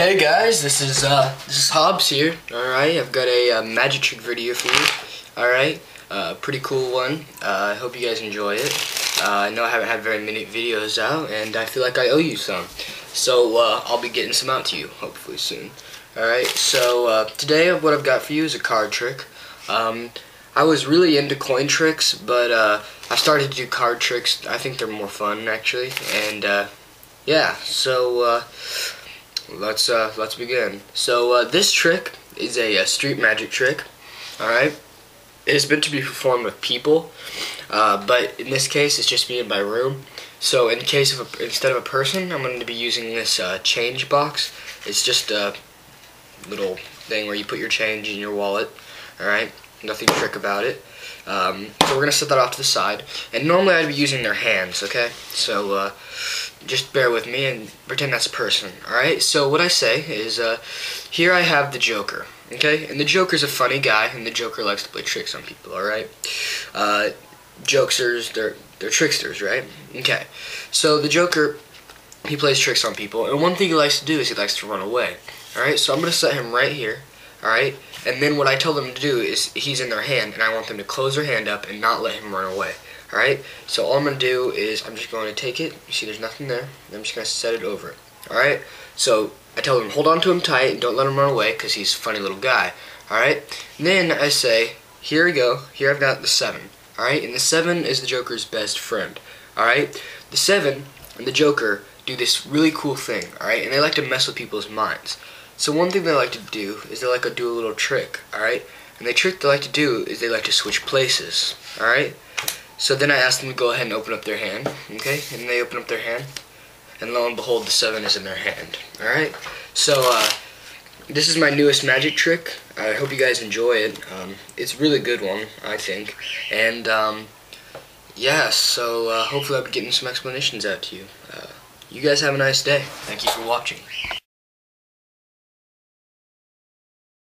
Hey guys, this is uh, this is Hobbs here. All right, I've got a uh, magic trick video for you. All right, uh, pretty cool one. Uh, I hope you guys enjoy it. Uh, I know I haven't had very many videos out, and I feel like I owe you some. So uh, I'll be getting some out to you hopefully soon. All right, so uh, today what I've got for you is a card trick. Um, I was really into coin tricks, but uh, I started to do card tricks. I think they're more fun actually, and uh, yeah. So uh, let's uh, let's begin. So uh, this trick is a, a street magic trick. All right, it is meant to be performed with people, uh, but in this case, it's just me in my room. So in case of a, instead of a person, I'm going to be using this uh, change box. It's just a little thing where you put your change in your wallet. All right nothing trick about it. Um, so we're gonna set that off to the side. And normally I'd be using their hands, okay? So uh, just bear with me and pretend that's a person, alright? So what I say is, uh, here I have the Joker, okay? And the Joker's a funny guy, and the Joker likes to play tricks on people, alright? Uh, jokesters, they're, they're tricksters, right? Okay. So the Joker, he plays tricks on people, and one thing he likes to do is he likes to run away. Alright, so I'm gonna set him right here Alright? And then what I tell them to do is he's in their hand and I want them to close their hand up and not let him run away. Alright? So all I'm going to do is I'm just going to take it. You see there's nothing there. I'm just going to set it over it. Alright? So I tell them hold on to him tight and don't let him run away because he's a funny little guy. Alright? Then I say, here we go. Here I've got the 7. Alright? And the 7 is the Joker's best friend. Alright? The 7 and the Joker do this really cool thing. Alright? And they like to mess with people's minds. So one thing they like to do is they like to do a little trick, alright? And the trick they like to do is they like to switch places, alright? So then I ask them to go ahead and open up their hand, okay? And they open up their hand, and lo and behold, the seven is in their hand, alright? So, uh, this is my newest magic trick. I hope you guys enjoy it. Um, it's a really good one, I think. And, um, yeah, so uh, hopefully I'll be getting some explanations out to you. Uh, you guys have a nice day. Thank you for watching.